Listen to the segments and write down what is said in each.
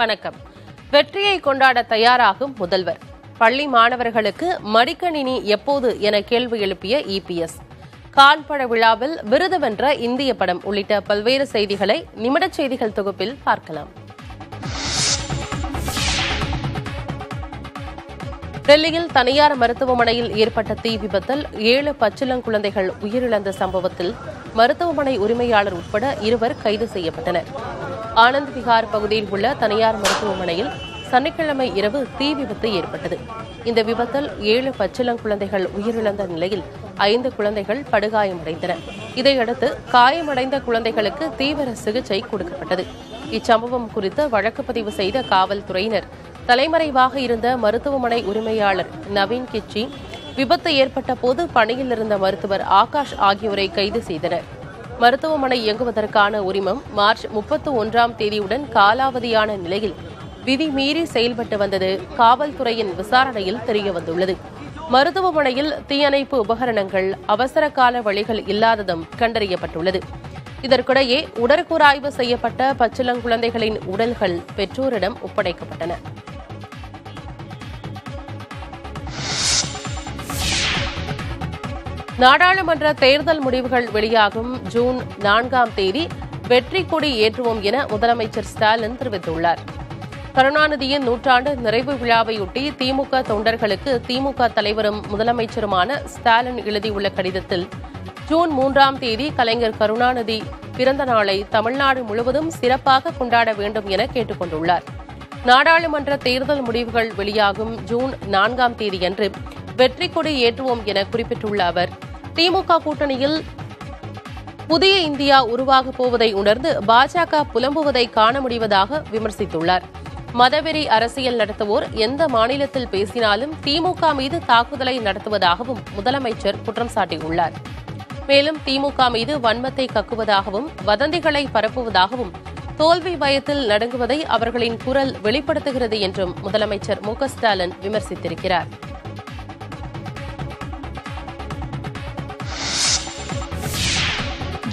வணக்கம். வெற்றியை கொண்டாட தயாராகும் முதல்வர். பள்ளி மாணவர்களுக்கு மடிக்கணினி எப்போது என கேள்வி எழுப்பிய இபிஎஸ் கால்பட விழாவில் விருது வென்ற இந்திய படம் உள்ளிட்ட பல்வேறு செய்திகளை நிமிடச் செய்திகள் தொகுப்பில் பார்க்கலாம். டெல்லியில் தனியார் மருத்துவமனையில் ஏற்பட்ட தீ விபத்தில் ஏழு பச்சிளங்குழந்தைகள் உயிரிழந்த சம்பவத்தில் மருத்துவமனை உரிமையாளர் உட்பட இருவர் கைது செய்யப்பட்டனர். ஆனந்த் விகார் பகுதியில் உள்ள தனியார் மருத்துவமனையில் சனிக்கிழமை இரவு தீ விபத்து ஏற்பட்டது. இந்த விபத்தில் ஏழு பச்சிளங்குழந்தைகள் உயிரிழந்த நிலையில் ஐந்து குழந்தைகள் படுகாயமடைந்தன. இதையடுத்து காயமடைந்த குழந்தைகளுக்கு தீவிர சிகிச்சை கொடுக்கப்பட்டது. இச்சம்பவம் குறித்து வழக்கு பதிவு செய்த காவல்துறையினர் தலைமறைவாக இருந்த மருத்துவமனை உரிமையாளர் நவீன் கிச்சி விபத்து ஏற்பட்ட போது பணியில் இருந்த மருத்துவர் ஆகாஷ் ஆகியோரை கைது செய்தனர். மருத்துவமனை இயங்குவதற்கான உரிமம் மார்ச் முப்பத்து ஒன்றாம் தேதியுடன் காலாவதியான நிலையில் விதி மீறி செயல்பட்டு வந்தது காவல்துறையின் விசாரணையில் தெரியவந்துள்ளது. மருத்துவமனையில் தீயணைப்பு உபகரணங்கள் அவசர கால வழிகள் இல்லாததும் கண்டறியப்பட்டுள்ளது. இதற்கிடையே உடற்கூராய்வு செய்யப்பட்ட பச்சிளங்குழந்தைகளின் உடல்கள் பெற்றோரிடம் ஒப்படைக்கப்பட்டன. நாடாளுமன்ற தேர்தல் முடிவுகள் வெளியாகும் ஜூன் நான்காம் தேதி வெற்றி கொடி ஏற்றுவோம் என முதலமைச்சர் ஸ்டாலின் தெரிவித்துள்ளார். கருணாநிதியின் நூற்றாண்டு நிறைவு விழாவையொட்டி திமுக தொண்டர்களுக்கு திமுக தலைவரும் முதலமைச்சருமான ஸ்டாலின் எழுதியுள்ள கடிதத்தில் ஜூன் மூன்றாம் தேதி கலைஞர் கருணாநிதி பிறந்த நாளை தமிழ்நாடு முழுவதும் சிறப்பாக கொண்டாட வேண்டும் என கேட்டுக் கொண்டுள்ளார் நாடாளுமன்ற தேர்தல் முடிவுகள் வெளியாகும் ஜூன் நான்காம் தேதியன்று வெற்றி கொடி ஏற்றுவோம் என குறிப்பிட்டுள்ள அவர் திமுக கூட்டணியில் புதிய இந்தியா உருவாகப் போவதை உணர்ந்து பாஜக புலம்புவதை காண முடிவதாக விமர்சித்துள்ளார். மதவெறி அரசியல் நடத்துவோர் எந்த மாநிலத்தில் பேசினாலும் திமுக மீது தாக்குதலை நடத்துவதாகவும் முதலமைச்சர் குற்றம் சாட்டியுள்ளார். மேலும் திமுக மீது வன்மத்தை கக்குவதாகவும் வதந்திகளை பரப்புவதாகவும் தோல்வி பயத்தில் நடுங்குவதை அவர்களின் குரல் வெளிப்படுத்துகிறது என்றும் முதலமைச்சர் மு ஸ்டாலின் விமர்சித்திருக்கிறார்.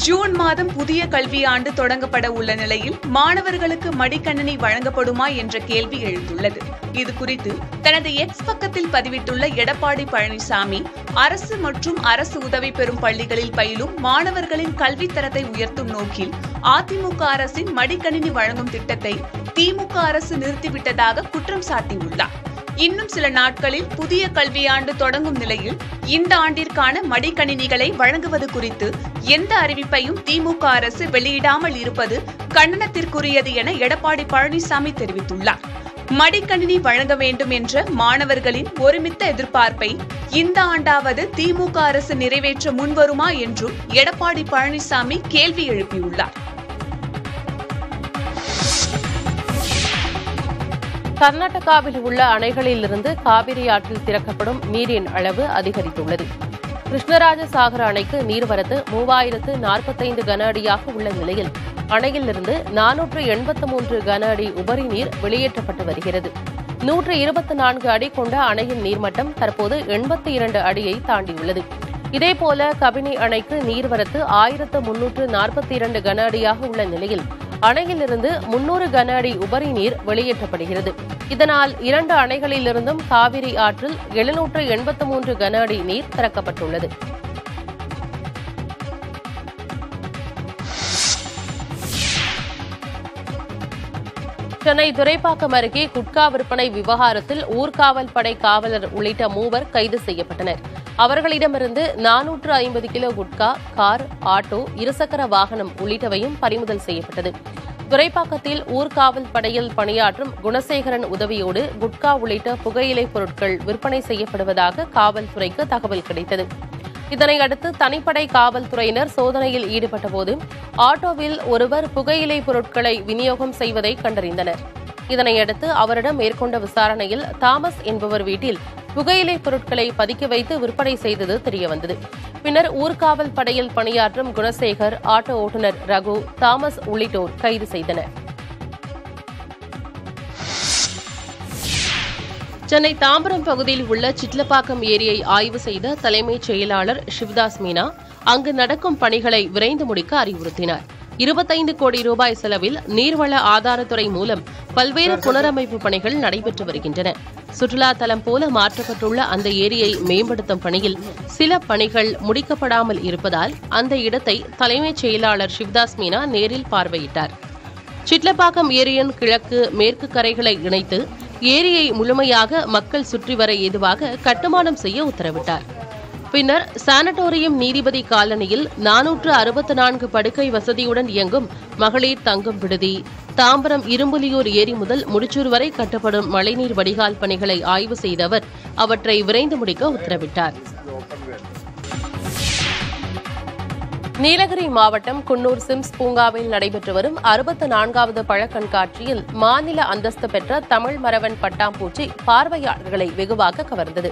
ஜூன் மாதம் புதிய கல்வியாண்டு தொடங்கப்பட உள்ள நிலையில் மாணவர்களுக்கு மடிக்கணினி வழங்கப்படுமா என்ற கேள்வி எழுந்துள்ளது. இது குறித்து தனது எக்ஸ் பக்கத்தில் பதிவிட்டுள்ள எடப்பாடி பழனிசாமி அரசு மற்றும் அரசு உதவி பெறும் பள்ளிகளில் பயிலும் மாணவர்களின் கல்வித்தரத்தை உயர்த்தும் நோக்கில் அதிமுக அரசின் மடிக்கணினி வழங்கும் திட்டத்தை திமுக அரசு நிறுத்திவிட்டதாக குற்றம் சாட்டியுள்ளார். இன்னும் சில நாட்களில் புதிய கல்வியாண்டு தொடங்கும் நிலையில் இந்த ஆண்டிற்கான மடிக்கணினிகளை வழங்குவது குறித்து எந்த அறிவிப்பையும் திமுக அரசு வெளியிடாமல் இருப்பது கண்டனத்திற்குரியது என எடப்பாடி பழனிசாமி தெரிவித்துள்ளார். மடிக்கணினி வழங்க வேண்டும் என்ற மாணவர்களின் ஒருமித்த எதிர்பார்ப்பை இந்த ஆண்டாவது திமுக அரசு நிறைவேற்ற முன்வருமா என்றும் எடப்பாடி பழனிசாமி கேள்வி எழுப்பியுள்ளார். கர்நாடகாவில் உள்ள அணைகளிலிருந்து காவிரி ஆற்றில் திறக்கப்படும் நீரின் அளவு அதிகரித்துள்ளது. கிருஷ்ணராஜ சாகர் அணைக்கு நீர்வரத்து மூவாயிரத்து நாற்பத்தைந்து கன அடியாக உள்ள நிலையில் அணையிலிருந்து நானூற்று எண்பத்து மூன்று கன அடி உபரி நீர் வெளியேற்றப்பட்டு வருகிறது. நூற்று இருபத்தி நான்கு அடி கொண்ட அணையின் நீர்மட்டம் தற்போது எண்பத்தி இரண்டு அடியை தாண்டியுள்ளது. இதேபோல கபினி அணைக்கு நீர்வரத்து ஆயிரத்து முன்னூற்று நாற்பத்தி இரண்டு கன அடியாக உள்ள நிலையில் அணையிலிருந்து முன்னூறு கன அடி உபரி நீர் வெளியேற்றப்படுகிறது. இதனால் இரண்டு அணைகளிலிருந்தும் காவிரி ஆற்றில் எழுநூற்று எண்பத்து மூன்று கன அடி நீர் திறக்கப்பட்டுள்ளது. சென்னை துரைப்பாக்கம் அருகே குட்கா விற்பனை விவகாரத்தில் ஊர்காவல் படை காவலர் உள்ளிட்ட மூவர் கைது செய்யப்பட்டனர். அவர்களிடமிருந்து நானூற்று ஐம்பது கிலோ குட்கா கார் ஆட்டோ இருசக்கர வாகனம் உள்ளிட்டவையும் பறிமுதல் செய்யப்பட்டது. துரைப்பாக்கத்தில் ஊர்காவல் படையில் பணியாற்றும் குணசேகரன் உதவியோடு குட்கா உள்ளிட்ட புகையிலை பொருட்கள் விற்பனை செய்யப்படுவதாக காவல்துறைக்கு தகவல் கிடைத்தது. இதனையடுத்து தனிப்படை காவல்துறையினர் சோதனையில் ஈடுபட்டபோது ஆட்டோவில் ஒருவர் புகையிலை பொருட்களை விநியோகம் செய்வதை கண்டறிந்தனர். இதனையடுத்து அவரிடம் மேற்கொண்ட விசாரணையில் தாமஸ் என்பவர் வீட்டில் புகையிலை பொருட்களை பதுக்கி வைத்து விற்பனை செய்தது தெரியவந்தது. பின்னர் ஊர்காவல் படையில் பணியாற்றும் குணசேகர் ஆட்டோ ஓட்டுநர் ரகு தாமஸ் உள்ளிட்டோர் கைது செய்தனர். சென்னை தாம்பரம் பகுதியில் உள்ள சிட்லப்பாக்கம் ஏரியை ஆய்வு செய்த தலைமைச் செயலாளர் சிவ்தாஸ் மீனா அங்கு நடக்கும் பணிகளை விரைந்து முடிக்க அறிவுறுத்தினார். இருபத்தைந்து கோடி ரூபாய் செலவில் நீர்வள ஆதாரத்துறை மூலம் பல்வேறு புனரமைப்பு பணிகள் நடைபெற்று வருகின்றன. சுற்றுலா தலம் போல மாற்றப்பட்டுள்ள அந்த ஏரியை மேம்படுத்தும் பணியில் சில பணிகள் முடிக்கப்படாமல் இருப்பதால் அந்த இடத்தை தலைமைச் செயலாளர் சிவ்தாஸ் மீனா நேரில் பார்வையிட்டார். சிட்லப்பாக்கம் ஏரியின் கிழக்கு மேற்கு கரைகளை இணைத்து ஏரியை முழுமையாக மக்கள் சுற்றி வர ஏதுவாக கட்டுமானம் செய்ய உத்தரவிட்டார். பின்னர் சானட்டோரியம் நீதிபதி காலனியில் நானூற்று அறுபத்தி நான்கு படுக்கை வசதியுடன் இயங்கும் மகளிர் தங்கும் விடுதி தாம்பரம் இரும்புலியூர் ஏரி முதல் முடிச்சூர் வரை கட்டப்படும் மழைநீர் வடிகால் பணிகளை ஆய்வு செய்த அவர் அவற்றை விரைந்து முடிக்க உத்தரவிட்டார். நீலகிரி மாவட்டம் குன்னூர் சிம்ஸ் பூங்காவில் நடைபெற்று வரும் அறுபத்து நான்காவது பழக்கண்காட்சியில் மாநில அந்தஸ்து பெற்ற தமிழ் மரவன் பட்டாம்பூச்சி பார்வையாளர்களை வெகுவாக கவர்ந்தது.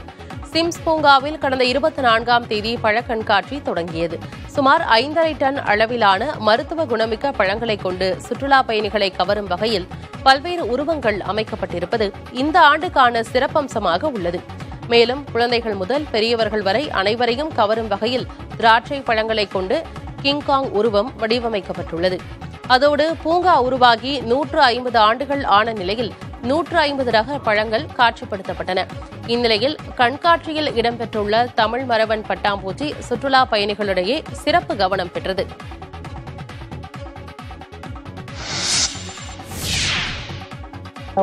சிம்ஸ் பூங்காவில் கடந்த இருபத்தி நான்காம் தேதி பழக்கண்காட்சி தொடங்கியது. சுமார் ஐந்தரை டன் அளவிலான மருத்துவ குணமிக்க பழங்களை கொண்டு சுற்றுலா பயணிகளை கவரும் வகையில் பல்வேறு உருவங்கள் அமைக்கப்பட்டிருப்பது இந்த ஆண்டுக்கான சிறப்பம்சமாக உள்ளது. மேலும் குழந்தைகள் முதல் பெரியவர்கள் வரை அனைவரையும் கவரும் வகையில் திராட்சை பழங்களை கொண்டு கிங்காங் உருவம் வடிவமைக்கப்பட்டுள்ளது. அதோடு பூங்கா உருவாகி நூற்று ஐம்பது ஆண்டுகள் ஆன நிலையில் நூற்று ஐம்பது ரக பழங்கள் காட்சிப்படுத்தப்பட்டன. இந்நிலையில் கண்காட்சியில் இடம்பெற்றுள்ள தமிழ் மரவன் பட்டாம்பூச்சி சுற்றுலா பயணிகளிடையே சிறப்பு கவனம் பெற்றது.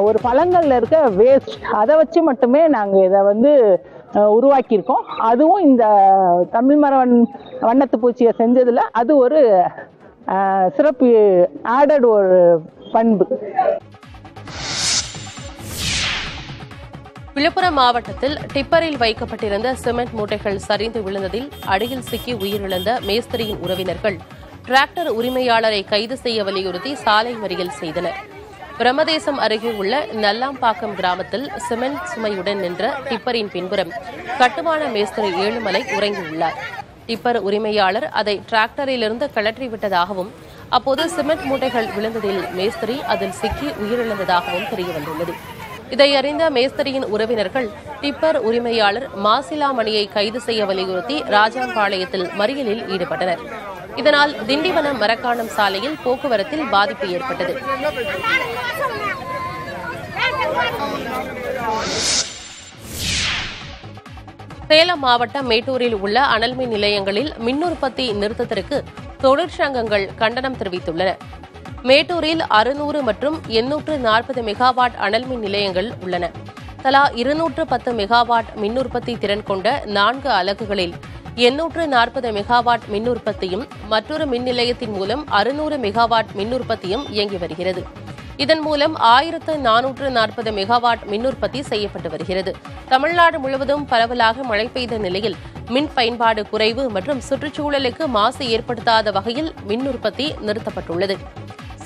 ஒரு பழங்களில் இருக்க வேஸ்ட் அதை வச்சு மட்டுமே நாங்கள் இதை வந்து உருவாக்கியிருக்கோம். அதுவும் இந்த தமிழ் மரவன் வண்ணத்து பூச்சியை செஞ்சதில் அது ஒரு சிறப்பு ஆடட் ஒரு பண்பு. விழுப்புரம் மாவட்டத்தில் டிப்பரில் வைக்கப்பட்டிருந்த சிமெண்ட் மூட்டைகள் சரிந்து விழுந்ததில் அடியில் சிக்கி உயிரிழந்த மேஸ்திரியின் உறவினர்கள் டிராக்டர் உரிமையாளரை கைது செய்ய வலியுறுத்தி சாலை மறியல் செய்தனர். பிரமதேசம் அருகே உள்ள நல்லாம்பாக்கம் கிராமத்தில் சிமெண்ட் சுமையுடன் நின்ற டிப்பரின் பின்புறம் கட்டுமான மேஸ்திரி ஏழுமலை உறங்கியுள்ளார். டிப்பர் உரிமையாளர் அதை டிராக்டரிலிருந்து கழற்றி விட்டதாகவும் அப்போது சிமெண்ட் மூட்டைகள் விழுந்ததில் மேஸ்திரி அதில் சிக்கி உயிரிழந்ததாகவும் தெரியவந்துள்ளது. இதை அறிந்த மேஸ்திரியின் உறவினர்கள் டிப்பர் உரிமையாளர் மாசிலாமணியை கைது செய்ய வலியுறுத்தி ராஜாம்பாளையத்தில் மறியலில் ஈடுபட்டனர். இதனால் திண்டிவனம் மரக்காணம் சாலையில் போக்குவரத்தில் பாதிப்பு ஏற்பட்டது. சேலம் மாவட்டம் மேட்டூரில் உள்ள அனல்மின் நிலையங்களில் மின் உற்பத்தி நிறுத்தத்திற்கு தொழிற்சங்கங்கள் கண்டனம் தெரிவித்துள்ளன. மேட்டூரில் அறுநூறு மற்றும் எண்ணூற்று நாற்பது மெகாவாட் அனல்மின் நிலையங்கள் உள்ளன. தலா இருநூற்று பத்து மெகாவாட் மின் உற்பத்தி திறன் கொண்ட நான்கு அலகுகளில் எண்ணூற்று நாற்பது மெகாவாட் மின் உற்பத்தியும் மற்றொரு மின் நிலையத்தின் மூலம் அறுநூறு மெகாவாட் மின் உற்பத்தியும் இயங்கி வருகிறது. இதன் மூலம் ஆயிரத்து நானூற்று நாற்பது மெகாவாட் மின் உற்பத்தி செய்யப்பட்டு வருகிறது. தமிழ்நாடு முழுவதும் பரவலாக மழை பெய்த நிலையில் மின் பயன்பாடு குறைவு மற்றும் சுற்றுச்சூழலுக்கு மாசு ஏற்படுத்தாத வகையில் மின் உற்பத்தி நிறுத்தப்பட்டுள்ளது.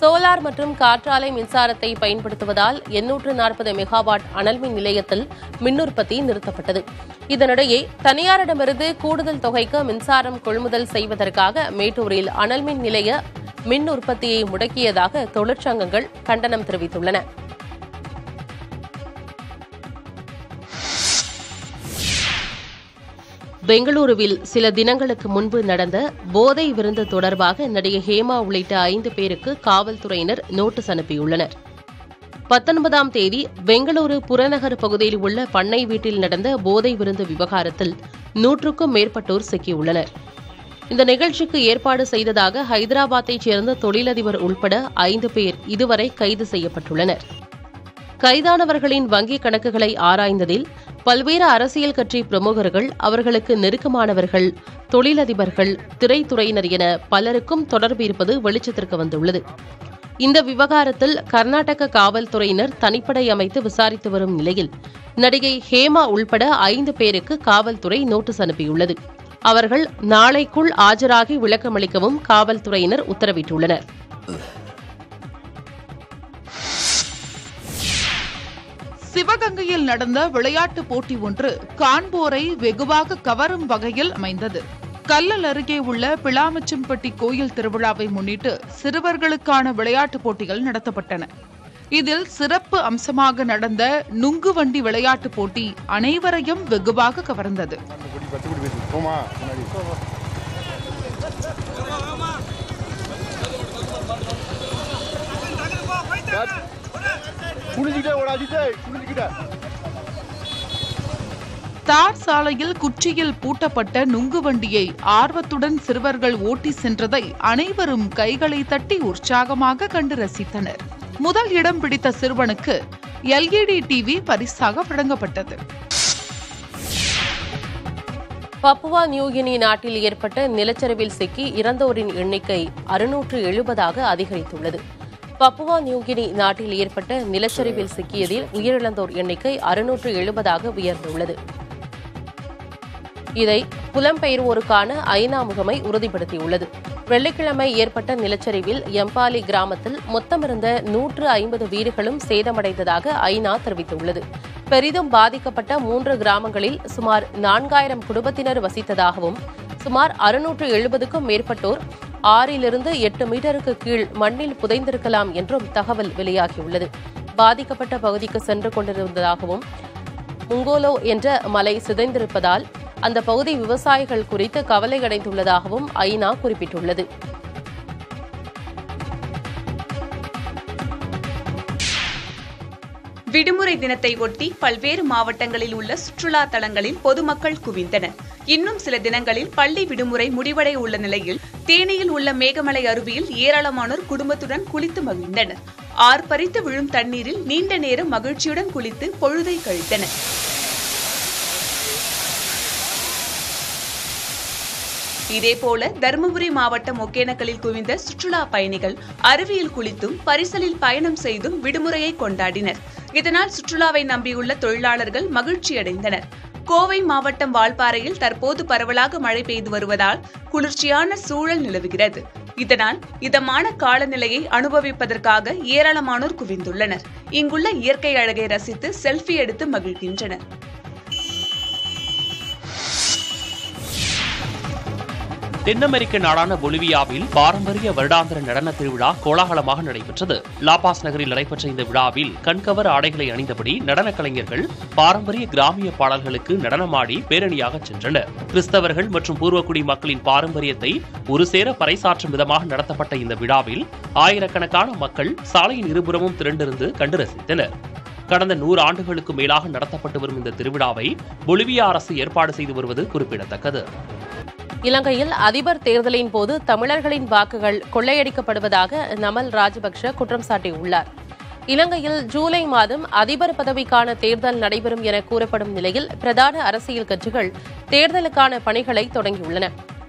சோலார் மற்றும் காற்றாலை மின்சாரத்தை பயன்படுத்துவதால் எண்ணூற்று நாற்பது மெகாவாட் அனல்மின் நிலையத்தில் மின் உற்பத்தி நிறுத்தப்பட்டது. இதனிடையே தனியாரிடமிருந்து கூடுதல் தொகைக்கு மின்சாரம் கொள்முதல் செய்வதற்காக மேட்டூரில் அனல்மின் நிலைய மின் உற்பத்தியை முடக்கியதாக தொழிற்சங்கங்கள் கண்டனம் தெரிவித்துள்ளன. பெங்களூருவில் சில தினங்களுக்கு முன்பு நடந்த போதை விருந்து தொடர்பாக நடிகை ஹேமா உள்ளிட்ட ஐந்து பேருக்கு காவல்துறையினர் நோட்டீஸ் அனுப்பியுள்ளனர். பத்தொன்பதாம் தேதி பெங்களூரு புறநகர் பகுதியில் உள்ள பண்ணை வீட்டில் நடந்த போதை விருந்து விவகாரத்தில் நூற்றுக்கும் மேற்பட்டோர் சிக்கியுள்ளனர். இந்த நிகழ்ச்சிக்கு ஏற்பாடு செய்ததாக ஹைதராபாத்தைச் சேர்ந்த தொழிலதிபர் உள்பட ஐந்து பேர் இதுவரை கைது செய்யப்பட்டுள்ளனர். கைதானவர்களின் வங்கிக் கணக்குகளை ஆராய்ந்ததில் பல்வேறு அரசியல் கட்சி பிரமுகர்கள் அவர்களுக்கு நெருக்கமானவர்கள் தொழிலதிபர்கள் திரைத்துறையினர் என பலருக்கும் தொடர்பு இருப்பது வெளிச்சத்திற்கு வந்துள்ளது. இந்த விவகாரத்தில் கர்நாடக காவல்துறையினர் தனிப்படை அமைத்து விசாரித்து வரும் நிலையில் நடிகை ஹேமா உள்பட ஐந்து பேருக்கு காவல்துறை நோட்டீஸ் அனுப்பியுள்ளது. அவர்கள் நாளைக்குள் ஆஜராகி விளக்கமளிக்கவும் காவல்துறையினர் உத்தரவிட்டுள்ளனர். சிவகங்கையில் நடந்த விளையாட்டு போட்டி ஒன்று காண்போரை வெகுவாக கவரும் வகையில் அமைந்தது. கல்லல் அருகே உள்ள பிளாமச்சம்பட்டி கோயில் திருவிழாவை முன்னிட்டு சிறுவர்களுக்கான விளையாட்டுப் போட்டிகள் நடத்தப்பட்டன. இதில் சிறப்பு அம்சமாக நடந்த நுங்கு வண்டி விளையாட்டுப் போட்டி அனைவரையும் வெகுவாக கவர்ந்தது. தார் சாலையில் குச்சியில் பூட்டப்பட்ட நுங்கு வண்டியை ஆர்வத்துடன் சிறுவர்கள் ஓட்டி சென்றதை அனைவரும் கைகளை தட்டி உற்சாகமாக கண்டு ரசித்தனர். முதல் இடம் பிடித்த சிறுவனுக்கு எல்இடி டிவி பரிசாக வழங்கப்பட்டது. பப்புவா நியூகினி நாட்டில் ஏற்பட்ட நிலச்சரிவில் சிக்கி இறந்தோரின் எண்ணிக்கை அறுநூற்று எழுபதாக அதிகரித்துள்ளது. பப்புவா நியூகினி நாட்டில் ஏற்பட்ட நிலச்சரிவில் சிக்கியதில் உயிரிழந்தோர் எண்ணிக்கை அறுநூற்று எழுபதாக உயர்ந்துள்ளது. இதை புலம்பெயர்வோருக்கான ஐநா முகமை உறுதிப்படுத்தியுள்ளது. வெள்ளிக்கிழமை ஏற்பட்ட நிலச்சரிவில் எம்பாலி கிராமத்தில் மொத்தமிருந்த நூற்று ஐம்பது வீடுகளும் சேதமடைந்ததாக ஐநா தெரிவித்துள்ளது. பெரிதும் பாதிக்கப்பட்ட மூன்று கிராமங்களில் சுமார் நான்காயிரம் குடும்பத்தினர் வசித்ததாகவும் சுமார் அறுநூற்று எழுபதுக்கும் மேற்பட்டோர் ஆறிலிருந்து எட்டு மீட்டருக்கு கீழ் மண்ணில் புதைந்திருக்கலாம் என்றும் தகவல் வெளியாகியுள்ளது. பாதிக்கப்பட்ட பகுதிக்கு சென்று கொண்டிருந்ததாகவும் முங்கோலோ என்ற மலை சிதைந்திருப்பதால் அந்த பகுதி விவசாயிகள் குறித்து கவலையடைந்துள்ளதாகவும் ஐநா குறிப்பிட்டுள்ளது. விடுமுறை தினத்தை ஒட்டி பல்வேறு மாவட்டங்களில் உள்ள சுற்றுலா தலங்களில் பொதுமக்கள் குவிந்தனர். இன்னும் சில தினங்களில் பள்ளி விடுமுறை முடிவடைய உள்ள நிலையில் தேனியில் உள்ள மேகமலை அருவியில் ஏராளமானோர் குடும்பத்துடன் குளித்து மகிழ்ந்தனர். ஆர்ப்பரித்து விழும் தண்ணீரில் நீண்ட நேரம் மகிழ்ச்சியுடன் குளித்து பொழுதை கழித்தனர். இதேபோல தருமபுரி மாவட்டம் ஒகேனக்கலில் குவிந்த சுற்றுலா பயணிகள் அருவியில் குளித்தும் பரிசலில் பயணம் செய்தும் விடுமுறையை கொண்டாடினர். இதனால் சுற்றுலாவை நம்பியுள்ள தொழிலாளர்கள் மகிழ்ச்சியடைந்தனர். கோவை மாவட்டம் வால்பாறையில் தற்போது பரவலாக மழை பெய்து வருவதால் குளிர்ச்சியான சூழல் நிலவுகிறது. இதனால் இதமான காலநிலையை அனுபவிப்பதற்காக ஏராளமானோர் குவிந்துள்ளனர். இங்குள்ள இயற்கை அழகை ரசித்து செல்ஃபி எடுத்து மகிழ்கின்றனர். தென் அமெரிக்க நாடான பொலிவியாவில் பாரம்பரிய வருடாந்திர நடன திருவிழா கோலாகலமாக நடைபெற்றது. லாபாஸ் நகரில் நடைபெற்ற இந்த விழாவில் கண்கவர் ஆடைகளை அணிந்தபடி நடன கலைஞர்கள் பாரம்பரிய கிராமிய பாடல்களுக்கு நடனமாடி பேரணியாக சென்றனர். கிறிஸ்தவர்கள் மற்றும் பூர்வக்குடி மக்களின் பாரம்பரியத்தை ஒரு சேர பறைசாற்றும் விதமாக நடத்தப்பட்ட இந்த விழாவில் ஆயிரக்கணக்கான மக்கள் சாலையின் இருபுறமும் திரண்டிருந்து கண்டு ரசித்தனர். கடந்த நூறு ஆண்டுகளுக்கு மேலாக நடத்தப்பட்டு வரும் இந்த திருவிழாவை பொலிவியா அரசு ஏற்பாடு செய்து வருவது குறிப்பிடத்தக்கது. இலங்கையில் அதிபர் தேர்தலின் போது தமிழர்களின் வாக்குகள் கொள்ளையடிக்கப்படுவதாக நமல் ராஜபக்ஷ குற்றம் சாட்டியுள்ளார். இலங்கையில் ஜூலை மாதம் அதிபர் பதவிக்கான தேர்தல் நடைபெறும் என கூறப்படும் நிலையில் பிரதான அரசியல் கட்சிகள் தேர்தலுக்கான பணிகளை தொடங்கியுள்ளன.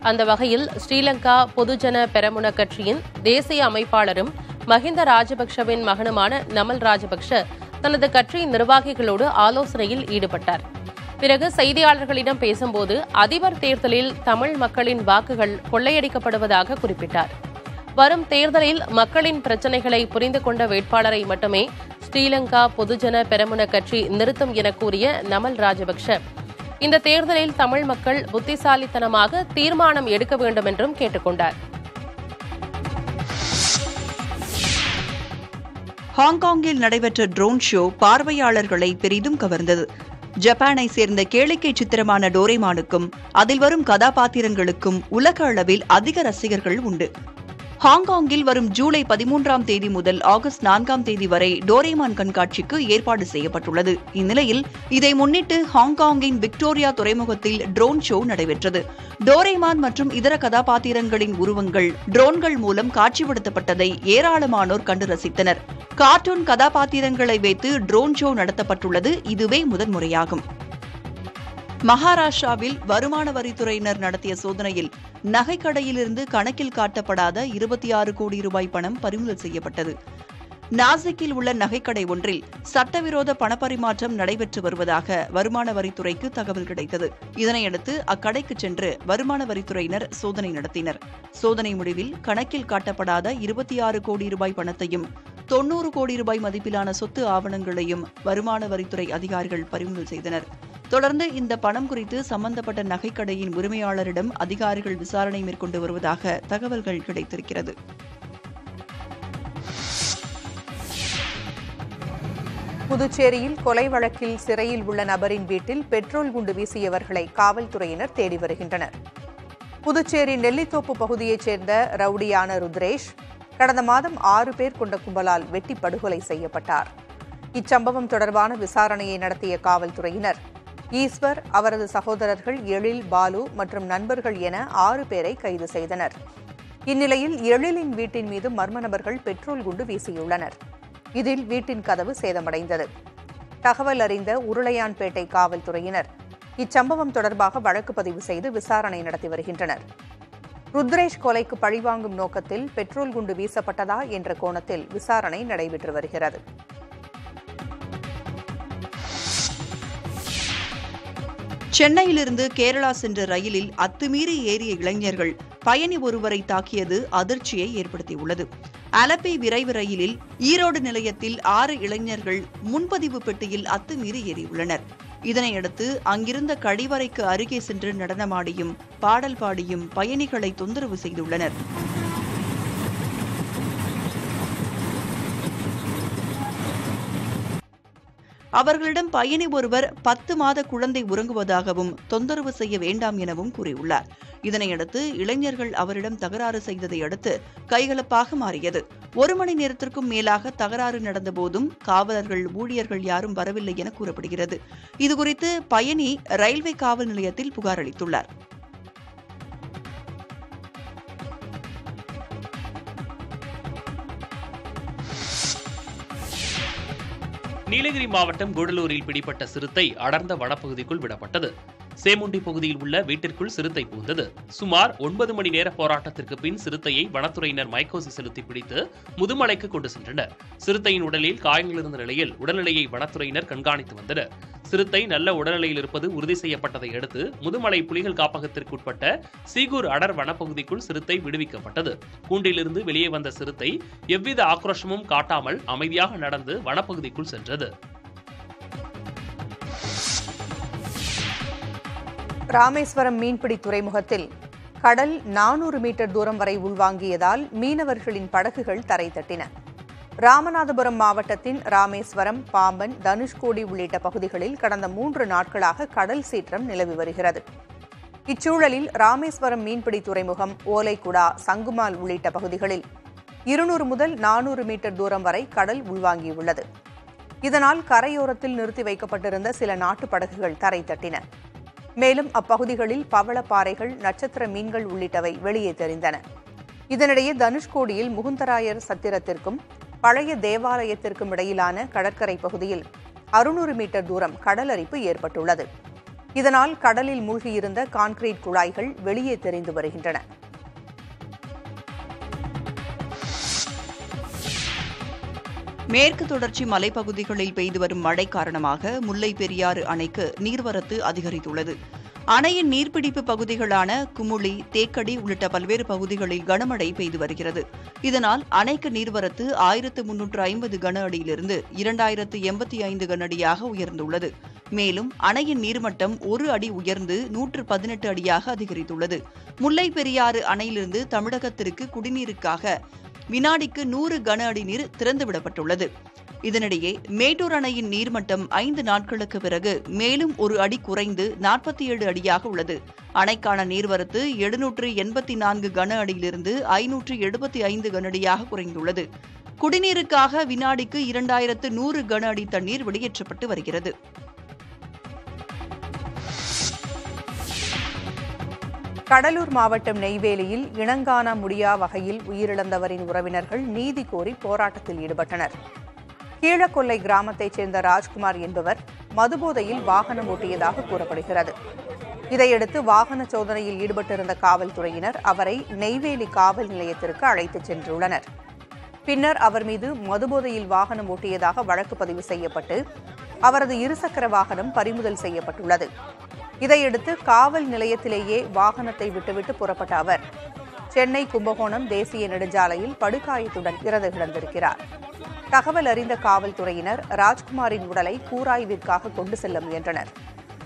அந்த வகையில் ஸ்ரீலங்கா பொதுஜன பெரமுன கட்சியின் தேசிய அமைப்பாளரும் மஹிந்த ராஜபக்ஷவின் மகனுமான நமல் ராஜபக்ஷ தனது கட்சியின் நிர்வாகிகளோடு ஆலோசனையில் ஈடுபட்டார். பிறகு செய்தியாளர்களிடம் பேசும்போது அதிபர் தேர்தலில் தமிழ் மக்களின் வாக்குகள் கொள்ளையடிக்கப்படுவதாக குறிப்பிட்டார். வரும் தேர்தலில் மக்களின் பிரச்சினைகளை புரிந்து கொண்ட வேட்பாளரை மட்டுமே ஸ்ரீலங்கா பொதுஜன பெரமுன கட்சி நிறுத்தும் என கூறிய நமல் ராஜபக்ஷ. இந்த தேர்தலில் தமிழ் மக்கள் புத்திசாலித்தனமாக தீர்மானம் எடுக்க வேண்டும் என்றும் கேட்டுக்கொண்டார். ஹாங்காங்கில் நடைபெற்ற ட்ரோன் ஷோ பார்வையாளர்களை பெரிதும் கவர்ந்தது. ஜப்பானை சேர்ந்த கேளிக்கை சித்திரமான டோரேமானுக்கும் அதில் வரும் கதாபாத்திரங்களுக்கும் உலக அளவில் அதிக ரசிகர்கள் உண்டு. ஹாங்காங்கில் வரும் ஜூலை பதிமூன்றாம் தேதி முதல் ஆகஸ்ட் நான்காம் தேதி வரை டோரேமான் கண்காட்சிக்கு ஏற்பாடு செய்யப்பட்டுள்ளது. இந்நிலையில் இதை முன்னிட்டு ஹாங்காங்கின் விக்டோரியா துறைமுகத்தில் ட்ரோன் ஷோ நடைபெற்றது. டோரேமான் மற்றும் இதர கதாபாத்திரங்களின் உருவங்கள் ட்ரோன்கள் மூலம் காட்சிப்படுத்தப்பட்டதை ஏராளமானோர் கண்டு ரசித்தனர். கார்ட்டூன் கதாபாத்திரங்களை வைத்து ட்ரோன் ஷோ நடத்தப்பட்டுள்ளது. இதுவே முதன்முறையாகும். மகாராஷ்டிராவில் வருமான வரித்துறையினர் நடத்திய சோதனையில் நகைக்கடையிலிருந்து கணக்கில் காட்டப்படாத இருபத்தி ஆறு கோடி ரூபாய் பணம் பறிமுதல் செய்யப்பட்டது. நாசிக்கில் உள்ள நகைக்கடை ஒன்றில் சட்டவிரோத பணப்பரிமாற்றம் நடைபெற்று வருவதாக வருமான வரித்துறைக்கு தகவல் கிடைத்தது. இதனையடுத்து அக்கடைக்கு சென்று வருமான வரித்துறையினர் சோதனை நடத்தினர். சோதனை முடிவில் கணக்கில் காட்டப்படாத இருபத்தி ஆறு கோடி ரூபாய் பணத்தையும் தொன்னூறு கோடி ரூபாய் மதிப்பிலான சொத்து ஆவணங்களையும் வருமான வரித்துறை அதிகாரிகள் பறிமுதல் செய்தனர். தொடர்ந்து இந்த பணம் குறித்து சம்பந்தப்பட்ட நகைக்கடையின் உரிமையாளரிடம் அதிகாரிகள் விசாரணை மேற்கொண்டு வருவதாக தகவல்கள் கிடைத்திருக்கிறது. புதுச்சேரியில் கொலை வழக்கில் சிறையில் உள்ள நபரின் வீட்டில் பெட்ரோல் குண்டு வீசியவர்களை காவல்துறையினர் தேடி வருகின்றனர். புதுச்சேரி நெல்லித்தோப்பு பகுதியைச் சேர்ந்த ரவுடியான ருத்ரேஷ் கடந்த மாதம் ஆறு பேர் கொண்ட கும்பலால் வெட்டி படுகொலை செய்யப்பட்டார். இச்சம்பவம் தொடர்பான விசாரணையை நடத்திய காவல்துறையினர் ஈஸ்வர் அவரது சகோதரர்கள் எழில் பாலு மற்றும் நண்பர்கள் என ஆறு பேரை கைது செய்தனர். இந்நிலையில் எழிலின் வீட்டின் மீது மர்ம நபர்கள் பெட்ரோல் குண்டு வீசியுள்ளனர். இதில் வீட்டின் கதவு சேதமடைந்தது. தகவல் அறிந்த உருளையான்பேட்டை காவல்துறையினர் இச்சம்பவம் தொடர்பாக வழக்கு பதிவு செய்து விசாரணை நடத்தி வருகின்றனர். ருத்ரேஷ் கொலைக்கு பழிவாங்கும் நோக்கத்தில் பெட்ரோல் குண்டு வீசப்பட்டதா என்ற கோணத்தில் விசாரணை நடைபெற்று வருகிறது. சென்னையிலிருந்து கேரளா சென்ற ரயிலில் அத்துமீறி ஏறிய இளைஞர்கள் பயணி ஒருவரை தாக்கியது அதிர்ச்சியை ஏற்படுத்தியுள்ளது. அலப்பி விரைவு ரயிலில் ஈரோடு நிலையத்தில் ஆறு இளைஞர்கள் முன்பதிவு பெட்டியில் அத்துமீறி ஏறியுள்ளனர். இதனையடுத்து அங்கிருந்த கழிவறைக்கு அருகே சென்று நடனமாடியும் பாடல் பாடியும் பயணிகளை தொந்தரவு செய்துள்ளனர். அவர்களிடம் பயணி ஒருவர் பத்து மாத குழந்தை உறங்குவதாகவும் தொந்தரவு செய்ய வேண்டாம் எனவும் கூறியுள்ளார். இதனையடுத்து இளைஞர்கள் அவரிடம் தகராறு செய்ததை அடுத்து கைகலப்பாக மாறியது. ஒரு மணி நேரத்திற்கும் மேலாக தகராறு நடந்தபோதும் காவலர்கள் ஊழியர்கள் யாரும் வரவில்லை என கூறப்படுகிறது. இதுகுறித்து பயணி ரயில்வே காவல் நிலையத்தில் புகார் அளித்துள்ளார். நீலகிரி மாவட்டம் கூடலூரில் பிடிப்பட்ட சிறுத்தை அடர்ந்த வனப்பகுதிக்குள் விடப்பட்டது. சேமுண்டி பகுதியில் உள்ள வீட்டிற்குள் சிறுத்தை புகுந்தது. சுமார் ஒன்பது மணி நேர போராட்டத்திற்கு பின் சிறுத்தையை வனத்துறையினர் மைக்கோசி செலுத்தி பிடித்து முதுமலைக்கு கொண்டு சென்றனர். சிறுத்தையின் உடலில் காயங்கள் இருந்த நிலையில் உடல்நிலையை வனத்துறையினர் கண்காணித்து வந்தனர். சிறுத்தை நல்ல உடல்நிலையில் இருப்பது உறுதி செய்யப்பட்டதை அடுத்து முதுமலை புலிகள் காப்பகத்திற்கு உட்பட்ட சீகூர் அடர் வனப்பகுதிக்குள் சிறுத்தை விடுவிக்கப்பட்டது. கூண்டிலிருந்து வெளியே வந்த சிறுத்தை எவ்வித ஆக்ரோஷமும் காட்டாமல் அமைதியாக நடந்து வனப்பகுதிக்குள் சென்றது. ராமேஸ்வரம் மீன்பிடி துறைமுகத்தில் கடல் நானூறு மீட்டர் தூரம் வரை உள்வாங்கியதால் மீனவர்களின் படகுகள் தரை தட்டின. ராமநாதபுரம் மாவட்டத்தின் ராமேஸ்வரம் பாம்பன் தனுஷ்கோடி உள்ளிட்ட பகுதிகளில் கடந்த மூன்று நாட்களாக கடல் சீற்றம் நிலவி வருகிறது. இச்சூழலில் ராமேஸ்வரம் மீன்பிடி துறைமுகம் ஓலைக்குடா சங்குமால் உள்ளிட்ட பகுதிகளில் இருநூறு முதல் நானூறு மீட்டர் தூரம் வரை கடல் உள்வாங்கியுள்ளது. இதனால் கரையோரத்தில் நிறுத்தி வைக்கப்பட்டிருந்த சில நாட்டு படகுகள் தரை தட்டின. மேலும் அப்பகுதிகளில் பவளப்பாறைகள் நட்சத்திர மீன்கள் உள்ளிட்டவை வெளியே தெரிந்தன. இதனிடையே தனுஷ்கோடியில் முகுந்தராயர் சத்திரத்திற்கும் பழைய தேவாலயத்திற்கும் இடையிலான கடற்கரை பகுதியில் அறுநூறு மீட்டர் தூரம் கடலரிப்பு ஏற்பட்டுள்ளது. இதனால் கடலில் மூழ்கியிருந்த கான்கிரீட் குழாய்கள் வெளியே தெரிந்து வருகின்றன. மேற்கு தொடர்ச்சி மலைப்பகுதிகளில் பெய்து வரும் மழை காரணமாக முல்லை பெரியாறு அணைக்கு நீர்வரத்து அதிகரித்துள்ளது. அணையின் நீர்பிடிப்பு பகுதிகளான குமுளி தேக்கடி உள்ளிட்ட பல்வேறு பகுதிகளில் கனமழை பெய்து வருகிறது. இதனால் அணைக்கு நீர்வரத்து ஆயிரத்து முன்னூற்று ஐம்பது கன அடியிலிருந்து இரண்டாயிரத்து எண்பத்தி ஐந்து கன அடியாக உயர்ந்துள்ளது. மேலும் அணையின் நீர்மட்டம் ஒரு அடி உயர்ந்து நூற்று பதினெட்டு அடியாக அதிகரித்துள்ளது. முல்லை பெரியாறு அணையிலிருந்து தமிழகத்திற்கு குடிநீருக்காக வினாடிக்கு நூறு கன அடி நீர் திறந்துவிடப்பட்டுள்ளது. இதனிடையே மேட்டூர் அணையின் நீர்மட்டம் ஐந்து நாட்களுக்கு பிறகு மேலும் ஒரு அடி குறைந்து நாற்பத்தி ஏழு அடியாக உள்ளது. அணைக்கான நீர்வரத்து எழுநூற்று எண்பத்தி நான்கு கன அடியிலிருந்து ஐநூற்று எழுபத்தி ஐந்து கன அடியாக குறைந்துள்ளது. குடிநீருக்காக வினாடிக்கு இரண்டாயிரத்து நூறு கன அடி தண்ணீர் வெளியேற்றப்பட்டு வருகிறது. கடலூர் மாவட்டம் நெய்வேலியில் இனங்காண முடியா வகையில் உயிரிழந்தவரின் உறவினர்கள் நீதி கோரி போராட்டத்தில் ஈடுபட்டனர். கீழக்கொல்லை கிராமத்தைச் சேர்ந்த ராஜ்குமார் என்பவர் மதுபோதையில் வாகனம் ஓட்டியதாக கூறப்படுகிறது. இதையடுத்து வாகன சோதனையில் ஈடுபட்டிருந்த காவல்துறையினர் அவரை நெய்வேலி காவல் நிலையத்திற்கு அழைத்துச் சென்றுள்ளனர். பின்னர் அவர் மீது மதுபோதையில் வாகனம் ஓட்டியதாக வழக்கு பதிவு செய்யப்பட்டு அவரது இருசக்கர வாகனம் பறிமுதல் செய்யப்பட்டுள்ளது. இதையடுத்து காவல் நிலையத்திலேயே வாகனத்தை விட்டுவிட்டு புறப்பட்ட அவர். சென்னை கும்பகோணம் தேசிய நெடுஞ்சாலையில் படுகாயத்துடன் இறந்து கிடந்திருக்கிறார். தகவல் அறிந்த காவல்துறையினர் ராஜ்குமாரின் உடலை கூராய்விற்காக கொண்டு செல்ல முயன்றனர்.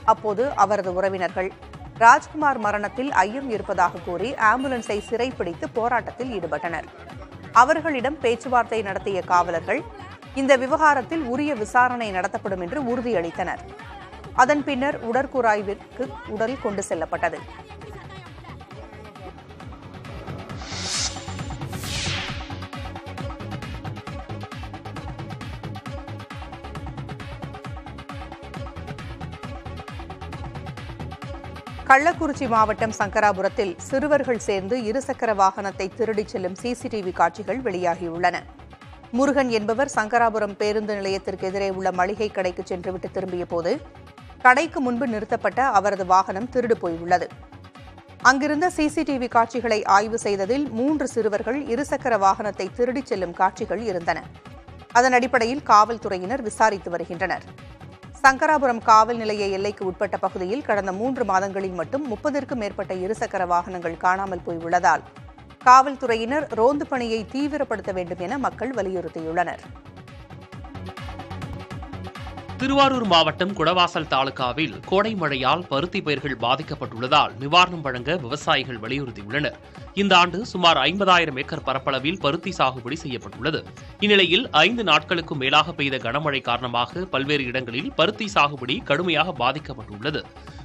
அப்போது அவரது உறவினர்கள் ராஜ்குமார் மரணத்தில் ஐயம் இருப்பதாக கூறி ஆம்புலன்ஸை சிறைப்பிடித்து போராட்டத்தில் ஈடுபட்டனர். அவர்களிடம் பேச்சுவார்த்தை நடத்திய காவலர்கள் இந்த விவகாரத்தில் உரிய விசாரணை நடத்தப்படும் என்று உறுதியளித்தனர். அதன் பின்னர் உடற்கூராய்விற்கு உடல் கொண்டு செல்லப்பட்டது. கள்ளக்குறிச்சி மாவட்டம் சங்கராபுரத்தில் சிறுவர்கள் சேர்ந்து இருசக்கர வாகனத்தை திருடிச் செல்லும் சிசிடிவி காட்சிகள் வெளியாகியுள்ளன. முருகன் என்பவர் சங்கராபுரம் பேருந்து நிலையத்திற்கு எதிரே உள்ள மளிகை கடைக்கு சென்றுவிட்டு திரும்பிய போது கடைக்கு முன்பு நிறுத்தப்பட்ட அவரது வாகனம் திருடு போயுள்ளது. அங்கிருந்த சிசிடிவி காட்சிகளை ஆய்வு செய்ததில் மூன்று சிறுவர்கள் இருசக்கர வாகனத்தை திருடிச் செல்லும் காட்சிகள் இருந்தன. அதன் அடிப்படையில் காவல்துறையினர் விசாரித்து வருகின்றனர். சங்கராபுரம் காவல் நிலைய எல்லைக்கு உட்பட்ட பகுதியில் கடந்த மூன்று மாதங்களில் மட்டும் முப்பதிற்கும் மேற்பட்ட இருசக்கர வாகனங்கள் காணாமல் போய் உள்ளதால் காவல்துறையினர் ரோந்து பணியை தீவிரப்படுத்த வேண்டும் என மக்கள் வலியுறுத்தியுள்ளனர். திருவாரூர் மாவட்டம் குடவாசல் தாலுகாவில் கோடை மழையால் பருத்தி பயிர்கள் பாதிக்கப்பட்டுள்ளதால் நிவாரணம் வழங்க விவசாயிகள் வலியுறுத்தியுள்ளனர். இந்த ஆண்டு சுமார் ஐம்பதாயிரம் ஏக்கர் பரப்பளவில் பருத்தி சாகுபடி செய்யப்பட்டுள்ளது. இந்நிலையில் ஐந்து நாட்களுக்கும் மேலாக பெய்த கனமழை காரணமாக பல்வேறு இடங்களில் பருத்தி சாகுபடி கடுமையாக பாதிக்கப்பட்டுள்ளது.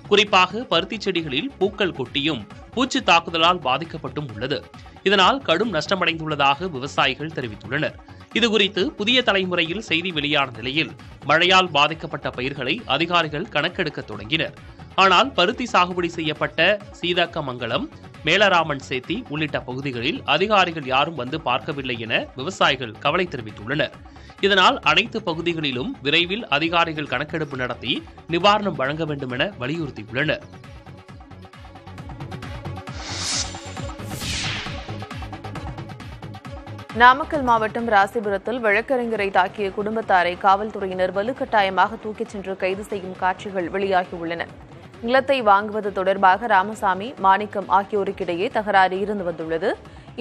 குறிப்பாக பருத்தி செடிகளில் பூக்கள் கொட்டியும் பூச்சி தாக்குதலால் பாதிக்கப்பட்டும் உள்ளது. இதனால் கடும் நஷ்டமடைந்துள்ளதாக விவசாயிகள் தெரிவித்துள்ளனர். இதுகுறித்து புதிய தலைமுறையில் செய்தி வெளியான நிலையில் மழையால் பாதிக்கப்பட்ட பயிர்களை அதிகாரிகள் கணக்கெடுக்க தொடங்கினர். ஆனால் பருத்தி சாகுபடி செய்யப்பட்ட சீதாக்கமங்கலம் மேலராமன் சேத்தி உள்ளிட்ட பகுதிகளில் அதிகாரிகள் யாரும் வந்து பார்க்கவில்லை என விவசாயிகள் கவலை தெரிவித்துள்ளனர். இதனால் அனைத்து பகுதிகளிலும் விரைவில் அதிகாரிகள் கணக்கெடுப்பு நடத்தி நிவாரணம் வழங்க வேண்டும் என வலியுறுத்தியுள்ளனர். நாமக்கல் மாவட்டம் ராசிபுரத்தில் வழக்கறிஞரை தாக்கிய குடும்பத்தாரை காவல்துறையினர் வலுக்கட்டாயமாக தூக்கிச் சென்று கைது செய்யும் காட்சிகள் வெளியாகியுள்ளன. நிலத்தை வாங்குவது தொடர்பாக ராமசாமி மாணிக்கம் ஆகியோருக்கிடையே தகராறு இருந்து வந்துள்ளது.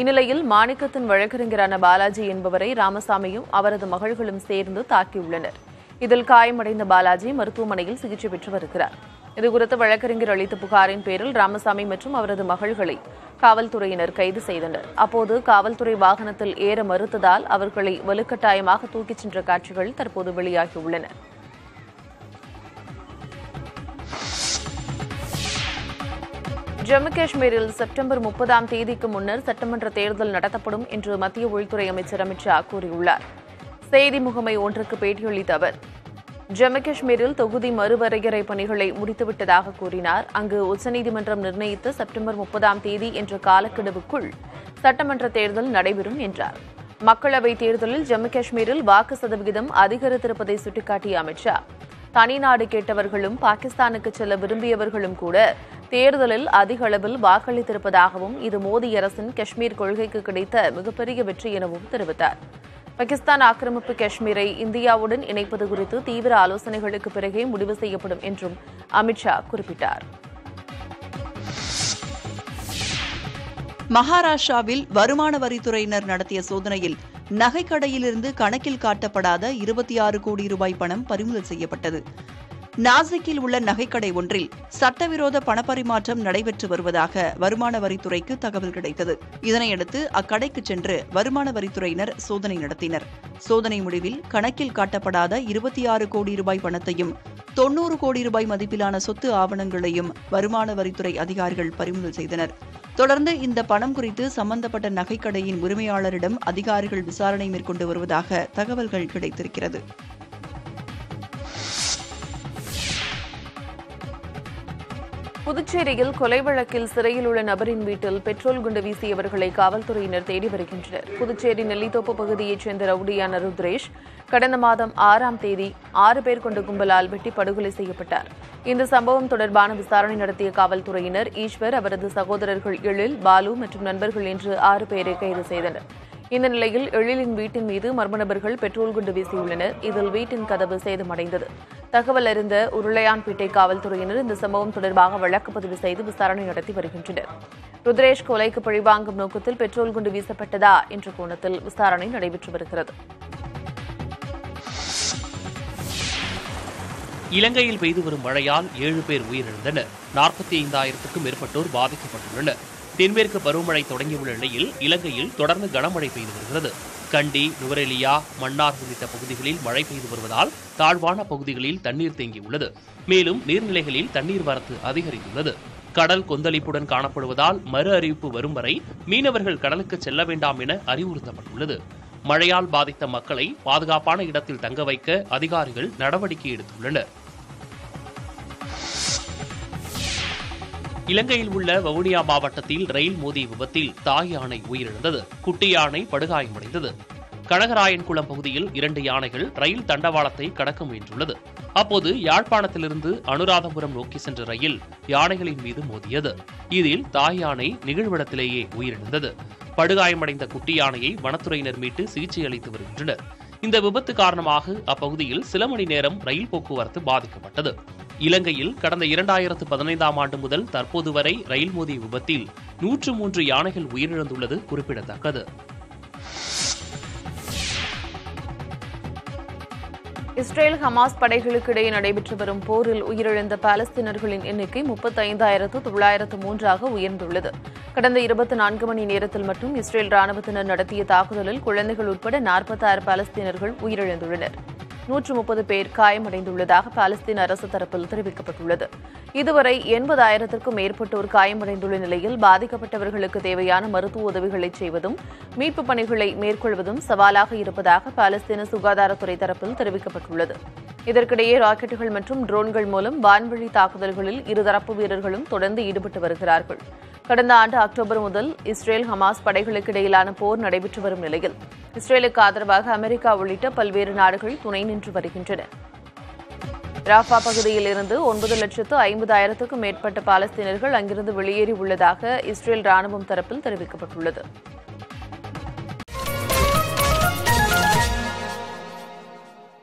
இந்நிலையில் மாணிக்கத்தின் வழக்கறிஞரான பாலாஜி என்பவரை ராமசாமியும் அவரது மகள்களும் சேர்ந்து தாக்கியுள்ளனர். இதில் காயமடைந்த பாலாஜி மருத்துவமனையில் சிகிச்சை பெற்று வருகிறார். இதுகுறித்து வழக்கறிஞர் அளித்த புகாரின் பேரில் ராமசாமி மற்றும் அவரது மகள்களை காவல்துறையினர் கைது செய்தனர். அப்போது காவல்துறை வாகனத்தில் ஏற மறுத்ததால் அவர்களை வலுக்கட்டாயமாக தூக்கிச் சென்ற காட்சிகள் தற்போது வெளியாகியுள்ளன. ஜம்மு காஷ்மீரில் செப்டம்பர் முப்பதாம் தேதிக்கு முன்னர் சட்டமன்ற தேர்தல் நடத்தப்படும் என்று மத்திய உள்துறை அமைச்சர் அமித் ஷா கூறியுள்ளார். செய்தி முகமை ஒன்றுக்கு பேட்டியளித்த அவர் ஜம்மு காஷ்மீரில் தொகுதி மறுவரையறை பணிகளை முடித்துவிட்டதாக கூறினார். அங்கு உச்சநீதிமன்றம் நிர்ணயித்த செப்டம்பர் முப்பதாம் தேதி என்ற காலக்கெடுவுக்குள் சட்டமன்ற தேர்தல் நடைபெறும் என்றார். மக்களவைத் தேர்தலில் ஜம்மு காஷ்மீரில் வாக்கு சதவிகிதம் அதிகரித்திருப்பதை சுட்டிக்காட்டிய அமித்ஷா தனிநாடு கேட்டவர்களும் பாகிஸ்தானுக்கு செல்ல விரும்பியவர்களும் கூட தேர்தலில் அதிக அளவில் வாக்களித்திருப்பதாகவும் இது மோடி அரசின் காஷ்மீர் கொள்கைக்கு கிடைத்த மிகப்பெரிய வெற்றி எனவும் தெரிவித்தார். பாகிஸ்தான் ஆக்கிரமிப்பு காஷ்மீரை இந்தியாவுடன் இணைப்பது குறித்து தீவிர ஆலோசனைகளுக்கு பிறகே முடிவு செய்யப்படும் என்றும் அமித்ஷா குறிப்பிட்டார். மகாராஷ்டிராவில் வருமான வரித்துறையினர் நடத்திய சோதனையில் நகைக்கடையிலிருந்து கணக்கில் காட்டப்படாத இருபத்தி ஆறு கோடி ரூபாய் பணம் பறிமுதல் செய்யப்பட்டது. நாசிக்கில் உள்ள நகைக்கடை ஒன்றில் சட்டவிரோத பணப்பரிமாற்றம் நடைபெற்று வருவதாக வருமான வரித்துறைக்கு தகவல் கிடைத்தது. இதனையடுத்து அக்கடைக்கு சென்று வருமான வரித்துறையினர் சோதனை நடத்தினர். சோதனை முடிவில் கணக்கில் காட்டப்படாத இருபத்தி ஆறு கோடி ரூபாய் பணத்தையும் தொன்னூறு கோடி ரூபாய் மதிப்பிலான சொத்து ஆவணங்களையும் வருமான வரித்துறை அதிகாரிகள் பறிமுதல் செய்தனர். தொடர்ந்து இந்த பணம் குறித்து சம்பந்தப்பட்ட நகைக்கடையின் உரிமையாளரிடம் அதிகாரிகள் விசாரணை மேற்கொண்டு வருவதாக தகவல்கள் கிடைத்திருக்கிறது. புதுச்சேரியில் கொலை வழக்கில் சிறையில் உள்ள நபரின் வீட்டில் பெட்ரோல் குண்டு வீசியவர்களை காவல்துறையினர் தேடி வருகின்றனர். புதுச்சேரி நெல்லித்தோப்பு பகுதியைச் சேர்ந்த ரவுடியான ருத்ரேஷ் கடந்த மாதம் ஆறாம் தேதி ஆறு பேர் கொண்ட கும்பலால் வெட்டி படுகொலை செய்யப்பட்டார். இந்த சம்பவம் தொடர்பான விசாரணை நடத்திய காவல்துறையினர் ஈஸ்வர் அவரது சகோதரர்கள் எழில் பாலு மற்றும் நண்பர்கள் என்று ஆறு பேரை கைது செய்தனர். இந்த நிலையில் எழிலின் வீட்டின் மீது மர்ம நபர்கள் பெட்ரோல் குண்டு வீசியுள்ளனர். இதில் வீட்டின் கதவு சேதமடைந்தது. தகவல் அறிந்த உருளையான்பேட்டை காவல்துறையினர் இந்த சம்பவம் தொடர்பாக வழக்கு பதிவு செய்து விசாரணை நடத்தி வருகின்றனர். ருத்ரேஷ் கொலைக்கு பழிவாங்கும் நோக்கத்தில் பெட்ரோல் குண்டு வீசப்பட்டதா என்ற கோணத்தில் விசாரணை நடைபெற்று வருகிறது. இலங்கையில் பெய்து வரும் மழையால் ஏழு பேர் உயிரிழந்தனர். நாற்பத்தி ஐந்தாயிரத்துக்கும் மேற்பட்டோர் பாதிக்கப்பட்டுள்ளனர். தென்மேற்கு பருவமழை தொடங்கியுள்ள நிலையில் இலங்கையில் தொடர்ந்து கனமழை பெய்து வருகிறது. கண்டி நுவரெலியா மன்னார் உள்ளிட்ட பகுதிகளில் மழை பெய்து வருவதால் தாழ்வான பகுதிகளில் தண்ணீர் தேங்கியுள்ளது. மேலும் நீர்நிலைகளில் தண்ணீர் வரத்து அதிகரித்துள்ளது. கடல் கொந்தளிப்புடன் காணப்படுவதால் மறு அறிவிப்பு வரும் வரை மீனவர்கள் கடலுக்கு செல்ல வேண்டாம் என அறிவுறுத்தப்பட்டுள்ளது. மழையால் பாதித்த மக்களை பாதுகாப்பான இடத்தில் தங்க வைக்க அதிகாரிகள் நடவடிக்கை எடுத்துள்ளனர். இலங்கையில் உள்ள வவுனியா மாவட்டத்தில் ரயில் மோதிய விபத்தில் தாய் யானை உயிரிழந்தது. குட்டி யானை படுகாயமடைந்தது. கனகராயன்குளம் பகுதியில் இரண்டு யானைகள் ரயில் தண்டவாளத்தை கடக்க முயன்றுள்ளது. அப்போது யாழ்ப்பாணத்திலிருந்து அனுராதபுரம் நோக்கி சென்ற ரயில் யானைகளின் மீது மோதியது. இதில் தாய் யானை நிகழ்விடத்திலேயே உயிரிழந்தது. படுகாயமடைந்த குட்டி யானையை வனத்துறையினர் மீட்டு சிகிச்சை அளித்து வருகின்றனர். இந்த விபத்து காரணமாக அப்பகுதியில் சில மணி நேரம் ரயில் போக்குவரத்து பாதிக்கப்பட்டது. இலங்கையில் கடந்த இரண்டாயிரத்து பதினைந்தாம் ஆண்டு முதல் தற்போது வரை ரயில் மோதிய விபத்தில் நூற்று மூன்று யானைகள் உயிரிழந்துள்ளது குறிப்பிடத்தக்கது. இஸ்ரேல் ஹமாஸ் படைகளுக்கு இடையே நடைபெற்று வரும் போரில் உயிரிழந்த பாலஸ்தீனர்களின் எண்ணிக்கை முப்பத்தைந்தாயிரத்து தொள்ளாயிரத்து மூன்றாக உயர்ந்துள்ளது. கடந்த இருபத்தி நான்கு மணி நேரத்தில் மட்டும் இஸ்ரேல் ராணுவத்தினர் நடத்திய தாக்குதலில் குழந்தைகள் உட்பட நாற்பத்தாறு பாலஸ்தீனர்கள் உயிரிழந்துள்ளனர். நூற்று முப்பது பேர் காயமடைந்துள்ளதாக பாலஸ்தீன் அரசு தரப்பில் தெரிவிக்கப்பட்டுள்ளது. இதுவரை எண்பதாயிரத்திற்கும் மேற்பட்டோர் காயமடைந்துள்ள நிலையில் பாதிக்கப்பட்டவர்களுக்கு தேவையான மருத்துவ உதவிகளை செய்வதும் மீட்புப் பணிகளை மேற்கொள்வதும் சவாலாக இருப்பதாக பாலஸ்தீன சுகாதாரத்துறை தரப்பில் தெரிவிக்கப்பட்டுள்ளது. இதற்கிடையே ராக்கெட்டுகள் மற்றும் ட்ரோன்கள் மூலம் வான்வழி தாக்குதல்களில் இருதரப்பு வீரர்களும் தொடர்ந்து ஈடுபட்டு வருகிறார்கள். கடந்த ஆண்டு அக்டோபர் முதல் இஸ்ரேல் ஹமாஸ் படைகளுக்கு இடையிலான போர் நடைபெற்று வரும் நிலையில் இஸ்ரேலுக்கு ஆதரவாக அமெரிக்கா உள்ளிட்ட பல்வேறு நாடுகள் துணை நின்று வருகின்றன. ராஃபா பகுதியில் இருந்து ஒன்பது லட்சத்து ஐம்பதாயிரத்துக்கும் மேற்பட்ட பாலஸ்தீனர்கள் அங்கிருந்து வெளியேறி உள்ளதாக இஸ்ரேல் ராணுவம் தரப்பில் தெரிவிக்கப்பட்டுள்ளது.